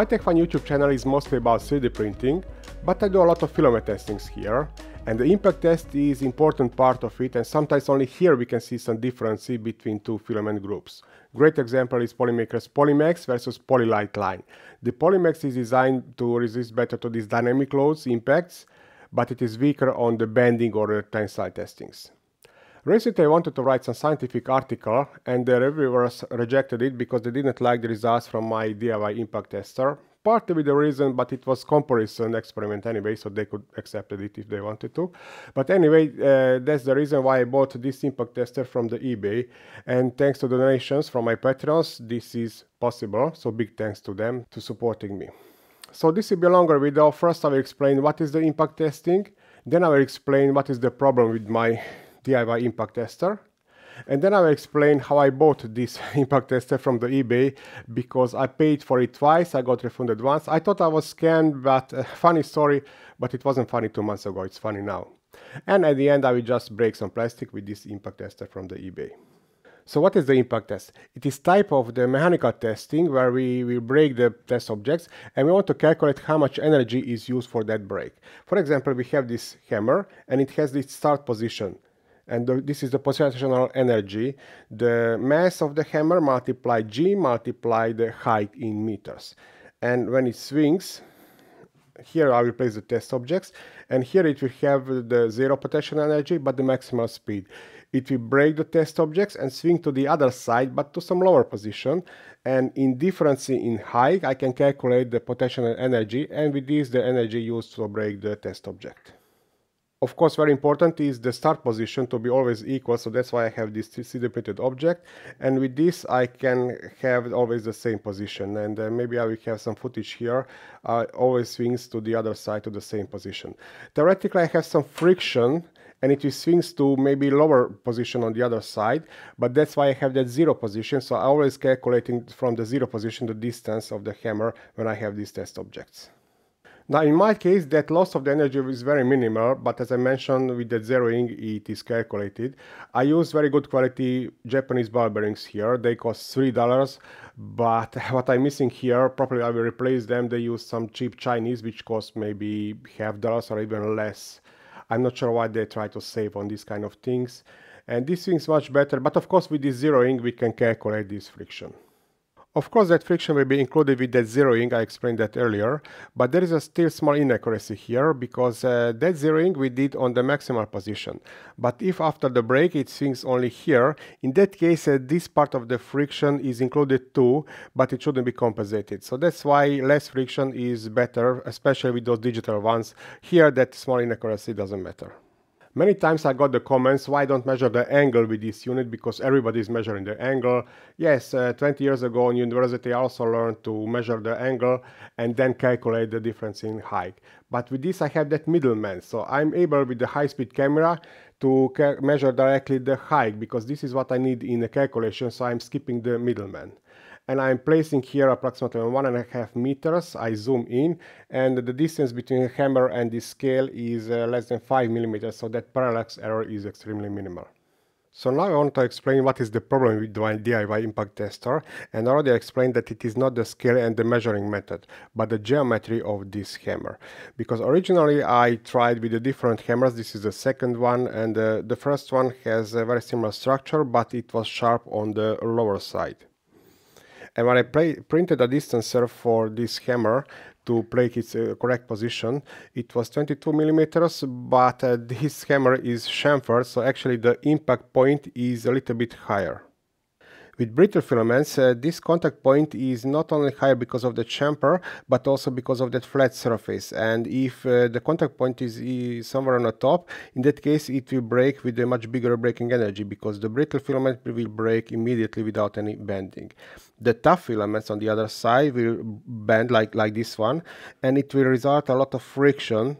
My TechFun YouTube channel is mostly about 3D printing, but I do a lot of filament testings here, and the impact test is important part of it, and sometimes only here we can see some difference between two filament groups. Great example is Polymaker's Polymax versus Polylite line. The Polymax is designed to resist better to these dynamic loads impacts, but it is weaker on the bending or the tensile testings. Recently I wanted to write some scientific article and the reviewers rejected it because they didn't like the results from my DIY impact tester. Partly with the reason, but it was comparison experiment anyway, so they could accept it if they wanted to. But anyway, uh, that's the reason why I bought this impact tester from the eBay. And thanks to donations from my patrons, this is possible. So big thanks to them to supporting me. So this will be a longer video. First I will explain what is the impact testing. Then I will explain what is the problem with my DIY impact tester. And then I will explain how I bought this impact tester from the eBay because I paid for it twice, I got refunded once. I thought I was scammed, but uh, funny story, but it wasn't funny two months ago, it's funny now. And at the end I will just break some plastic with this impact tester from the eBay. So what is the impact test? It is type of the mechanical testing where we will break the test objects and we want to calculate how much energy is used for that break. For example, we have this hammer and it has this start position and the, this is the positional energy, the mass of the hammer multiply g multiply the height in meters. And when it swings, here I will place the test objects, and here it will have the zero potential energy, but the maximal speed. It will break the test objects and swing to the other side, but to some lower position. And in difference in height, I can calculate the potential energy, and with this, the energy used to break the test object. Of course, very important is the start position to be always equal, so that's why I have this 3D printed object. And with this, I can have always the same position. And uh, maybe I will have some footage here. Uh, always swings to the other side to the same position. Theoretically, I have some friction and it swings to maybe lower position on the other side but that's why I have that zero position so I always calculating from the zero position the distance of the hammer when I have these test objects. Now in my case that loss of the energy is very minimal but as I mentioned with the zeroing it is calculated. I use very good quality Japanese ball bearings here, they cost $3 but what I'm missing here probably I will replace them, they use some cheap Chinese which cost maybe half dollars or even less. I'm not sure why they try to save on these kind of things and this is much better but of course with this zeroing we can calculate this friction. Of course that friction will be included with that zeroing, I explained that earlier, but there is a still small inaccuracy here because uh, that zeroing we did on the maximal position. But if after the break it swings only here, in that case uh, this part of the friction is included too, but it shouldn't be compensated. So that's why less friction is better, especially with those digital ones. Here that small inaccuracy doesn't matter. Many times I got the comments, why don't measure the angle with this unit because everybody is measuring the angle. Yes, uh, 20 years ago in university I also learned to measure the angle and then calculate the difference in height. But with this I have that middleman, so I'm able with the high-speed camera to measure directly the height because this is what I need in the calculation, so I'm skipping the middleman and I'm placing here approximately one and a half meters. I zoom in and the distance between the hammer and the scale is uh, less than 5 millimeters, so that parallax error is extremely minimal. So now I want to explain what is the problem with the DIY impact tester and already explained that it is not the scale and the measuring method but the geometry of this hammer because originally I tried with the different hammers this is the second one and uh, the first one has a very similar structure but it was sharp on the lower side and when I play, printed a distancer for this hammer to plate its uh, correct position, it was 22 millimeters, but uh, this hammer is chamfered, so actually the impact point is a little bit higher. With brittle filaments, uh, this contact point is not only higher because of the chamfer, but also because of that flat surface. And if uh, the contact point is, is, somewhere on the top, in that case it will break with a much bigger breaking energy because the brittle filament will break immediately without any bending. The tough filaments on the other side will bend like, like this one, and it will result a lot of friction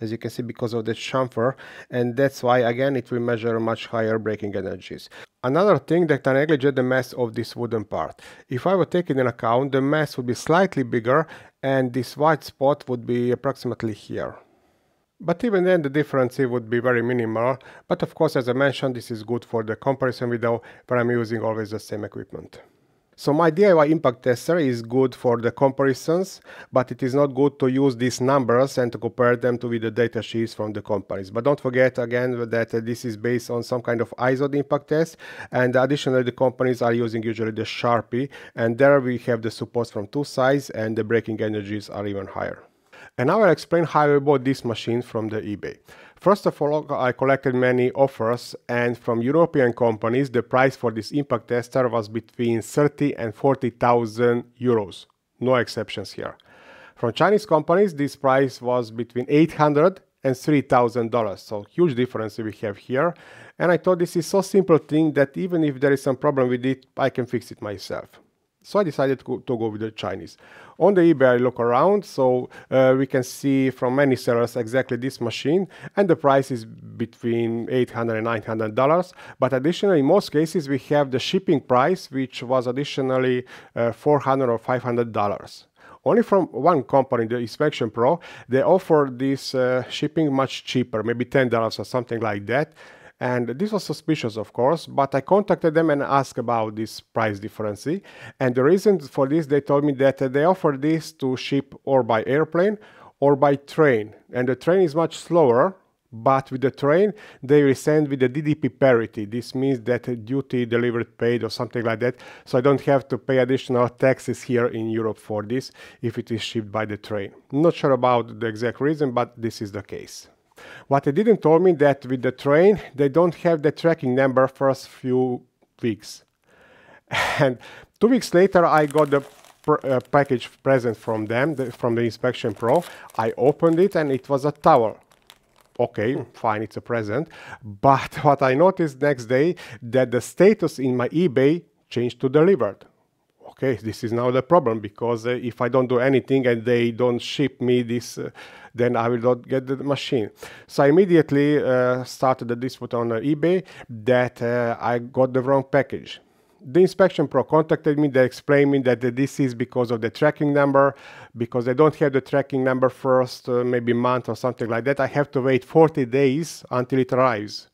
as you can see because of the chamfer and that's why again it will measure much higher breaking energies. Another thing that I negliged the mass of this wooden part. If I take it in account the mass would be slightly bigger and this white spot would be approximately here. But even then the difference would be very minimal, but of course as I mentioned this is good for the comparison video where I'm using always the same equipment. So my DIY impact tester is good for the comparisons, but it is not good to use these numbers and to compare them to with the data sheets from the companies. But don't forget again that this is based on some kind of ISO impact test, and additionally the companies are using usually the Charpy, and there we have the support from two sides, and the breaking energies are even higher. And now I'll explain how I bought this machine from the eBay. First of all, I collected many offers and from European companies, the price for this impact tester was between 30 and 40,000 euros. No exceptions here. From Chinese companies, this price was between 800 and $3,000. So huge difference we have here. And I thought this is so simple thing that even if there is some problem with it, I can fix it myself. So I decided to go, to go with the Chinese. On the eBay, I look around, so uh, we can see from many sellers exactly this machine, and the price is between 800 and 900 dollars. But additionally, in most cases, we have the shipping price, which was additionally uh, 400 or 500 dollars only from one company, the Inspection Pro, they offer this uh, shipping much cheaper, maybe $10 or something like that. And this was suspicious, of course, but I contacted them and asked about this price difference. And the reason for this, they told me that they offer this to ship or by airplane or by train. And the train is much slower, but with the train, they will send with the DDP parity. This means that duty delivered paid or something like that. So I don't have to pay additional taxes here in Europe for this if it is shipped by the train. Not sure about the exact reason, but this is the case. What they didn't tell me that with the train, they don't have the tracking number first few weeks. And two weeks later, I got the uh, package present from them, the, from the Inspection Pro. I opened it and it was a towel. Okay, fine, it's a present. But what I noticed next day that the status in my eBay changed to delivered okay, this is now the problem because uh, if I don't do anything and they don't ship me this, uh, then I will not get the machine. So I immediately uh, started the dispute on uh, eBay that uh, I got the wrong package. The inspection pro contacted me. They explained me that this is because of the tracking number, because they don't have the tracking number first, uh, maybe month or something like that. I have to wait 40 days until it arrives.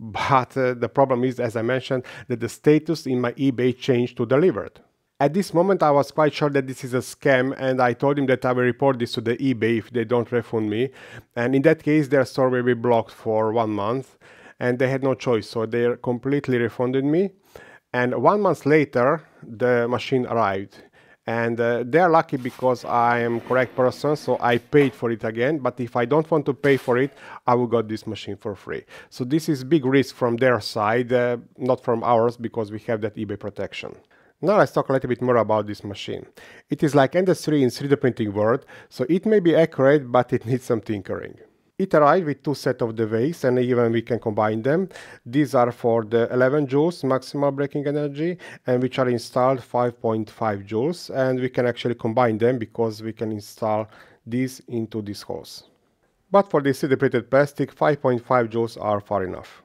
But the problem is, as I mentioned, that the status in my eBay changed to delivered. At this moment, I was quite sure that this is a scam, and I told him that I will report this to the eBay if they don't refund me. And in that case, their store will be blocked for one month, and they had no choice, so they completely refunded me. And one month later, the machine arrived. And uh, they're lucky because I am correct person, so I paid for it again. But if I don't want to pay for it, I will get this machine for free. So this is big risk from their side, uh, not from ours, because we have that eBay protection. Now let's talk a little bit more about this machine. It is like Ender 3 in 3D printing world, so it may be accurate, but it needs some tinkering. It arrived with two set of devices and even we can combine them. These are for the 11 joules maximal breaking energy and which are installed 5.5 joules and we can actually combine them because we can install these into this hose. But for this 3D printed plastic 5.5 joules are far enough.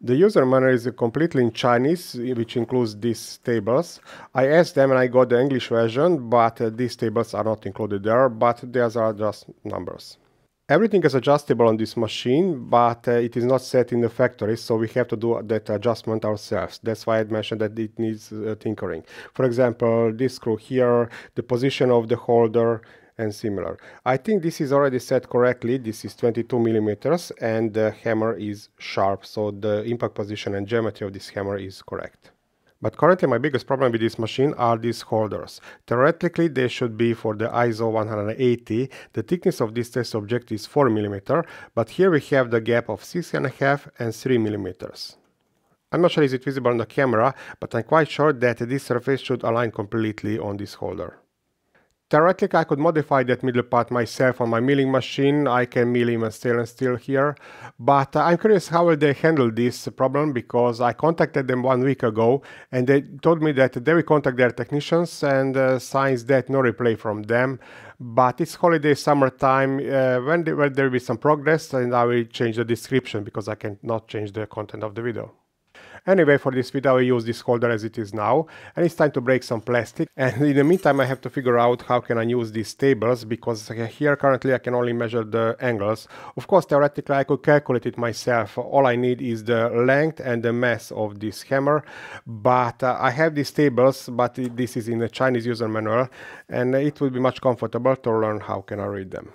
The user manual is completely in Chinese, which includes these tables. I asked them and I got the English version, but uh, these tables are not included there, but these are just numbers. Everything is adjustable on this machine, but uh, it is not set in the factory, so we have to do that adjustment ourselves. That's why I mentioned that it needs uh, tinkering. For example, this screw here, the position of the holder, and similar. I think this is already set correctly. This is 22 millimeters and the hammer is sharp. So the impact position and geometry of this hammer is correct. But currently my biggest problem with this machine are these holders. Theoretically they should be for the ISO 180. The thickness of this test object is 4 mm, but here we have the gap of 6.5 and 3 mm. I'm not sure is it visible on the camera, but I'm quite sure that this surface should align completely on this holder. Theoretically, I could modify that middle part myself on my milling machine. I can mill even stainless steel here. But uh, I'm curious how will they handle this problem because I contacted them one week ago and they told me that they will contact their technicians and uh, since that no reply from them. But it's holiday summertime uh, when, they, when there will be some progress and I will change the description because I cannot change the content of the video. Anyway, for this video I use this holder as it is now, and it's time to break some plastic. And in the meantime I have to figure out how can I use these tables, because here currently I can only measure the angles. Of course, theoretically I could calculate it myself. All I need is the length and the mass of this hammer, but uh, I have these tables, but this is in the Chinese user manual, and it will be much comfortable to learn how can I read them.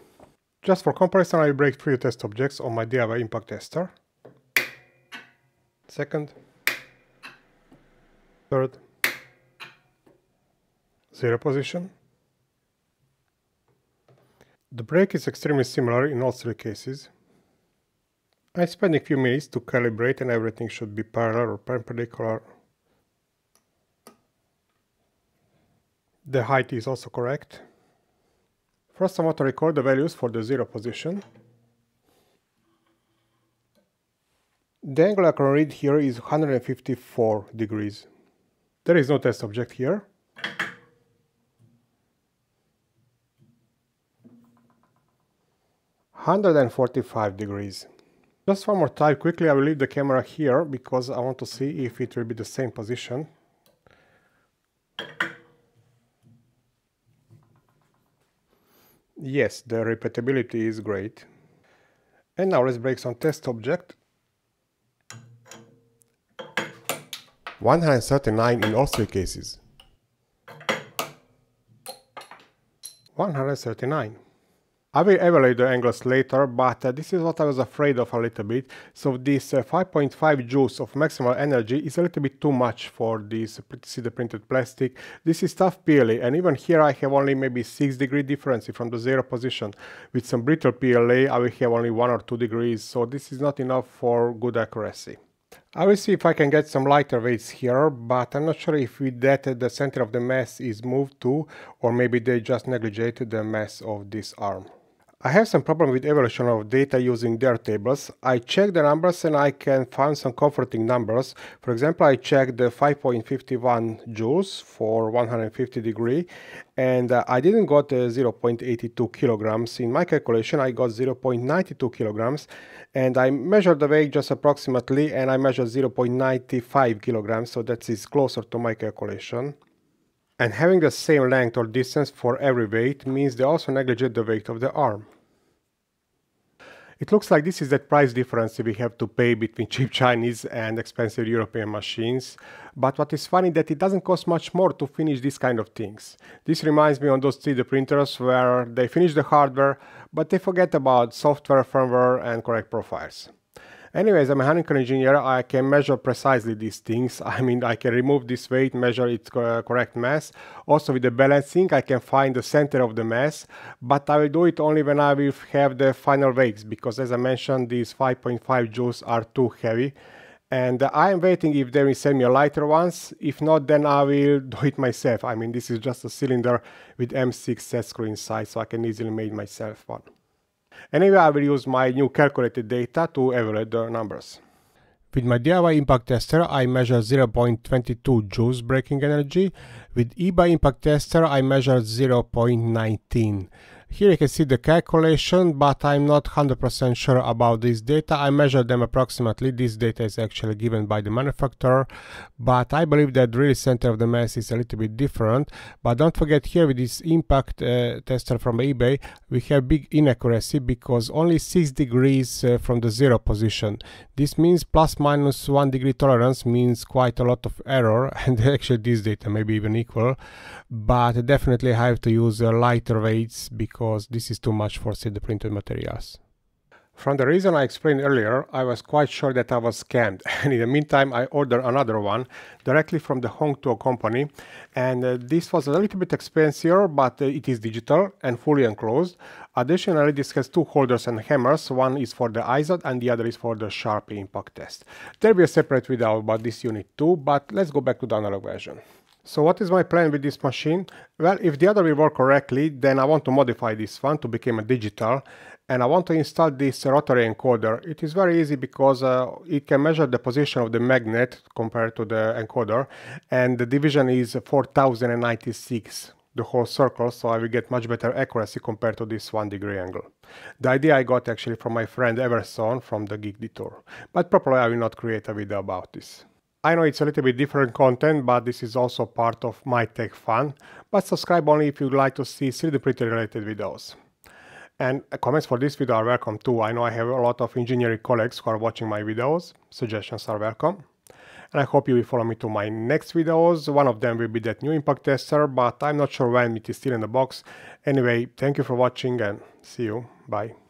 Just for comparison, I break three test objects on my DIY impact tester. Second, third, zero position. The break is extremely similar in all three cases. I'm spending a few minutes to calibrate and everything should be parallel or perpendicular. The height is also correct. First I want to record the values for the zero position. The angle I can read here is 154 degrees. There is no test object here. Hundred and forty-five degrees. Just one more time, quickly I will leave the camera here because I want to see if it will be the same position. Yes, the repeatability is great. And now let's break some test object 139 in all three cases. 139. I will evaluate the angles later, but uh, this is what I was afraid of a little bit. So this 5.5 uh, joules of maximal energy is a little bit too much for this 3D printed plastic. This is tough PLA, and even here I have only maybe 6 degree difference from the zero position. With some brittle PLA I will have only 1 or 2 degrees, so this is not enough for good accuracy. I will see if I can get some lighter weights here, but I'm not sure if with that the center of the mass is moved to, or maybe they just negligate the mass of this arm. I have some problem with evaluation of data using their tables. I check the numbers and I can find some comforting numbers. For example, I checked the 5.51 joules for 150 degree and uh, I didn't got uh, 0.82 kilograms. In my calculation, I got 0.92 kilograms and I measured the weight just approximately and I measured 0.95 kilograms, so that is closer to my calculation. And having the same length or distance for every weight means they also negligate the weight of the arm. It looks like this is that price difference we have to pay between cheap Chinese and expensive European machines. But what is funny that it doesn't cost much more to finish this kind of things. This reminds me on those 3D printers where they finish the hardware, but they forget about software, firmware and correct profiles. Anyways, I'm a mechanical engineer. I can measure precisely these things. I mean, I can remove this weight, measure its correct mass. Also with the balancing, I can find the center of the mass, but I will do it only when I will have the final weights, because as I mentioned, these 5.5 joules are too heavy. And I am waiting if they will send me a lighter ones. If not, then I will do it myself. I mean, this is just a cylinder with M6 set screw inside, so I can easily make myself one. Anyway, I will use my new calculated data to evaluate the numbers. With my DIY impact tester, I measure 0.22 joules breaking energy. With eBay impact tester, I measure 0.19. Here you can see the calculation, but I'm not 100% sure about this data. I measured them approximately. This data is actually given by the manufacturer, but I believe that really center of the mass is a little bit different. But don't forget here with this impact uh, tester from eBay, we have big inaccuracy because only 6 degrees uh, from the zero position. This means plus minus 1 degree tolerance means quite a lot of error and actually this data may be even equal. But definitely I have to use uh, lighter weights because because this is too much for 3D printed materials. From the reason I explained earlier, I was quite sure that I was scammed and in the meantime I ordered another one directly from the Hongtuo company and uh, this was a little bit expensive but uh, it is digital and fully enclosed. Additionally this has two holders and hammers, one is for the IZOD and the other is for the Charpy impact test. There will be a separate video about this unit too but let's go back to the analog version. So what is my plan with this machine? Well, if the other will work correctly, then I want to modify this one to become a digital and I want to install this rotary encoder. It is very easy because uh, it can measure the position of the magnet compared to the encoder and the division is 4096 the whole circle so I will get much better accuracy compared to this one degree angle. The idea I got actually from my friend Everson from the Geek Detour, but probably I will not create a video about this. I know it's a little bit different content, but this is also part of my tech fun. But subscribe only if you'd like to see 3D printing related videos. And comments for this video are welcome too. I know I have a lot of engineering colleagues who are watching my videos. Suggestions are welcome. And I hope you will follow me to my next videos. One of them will be that new impact tester, but I'm not sure when it is still in the box. Anyway, thank you for watching and see you. Bye.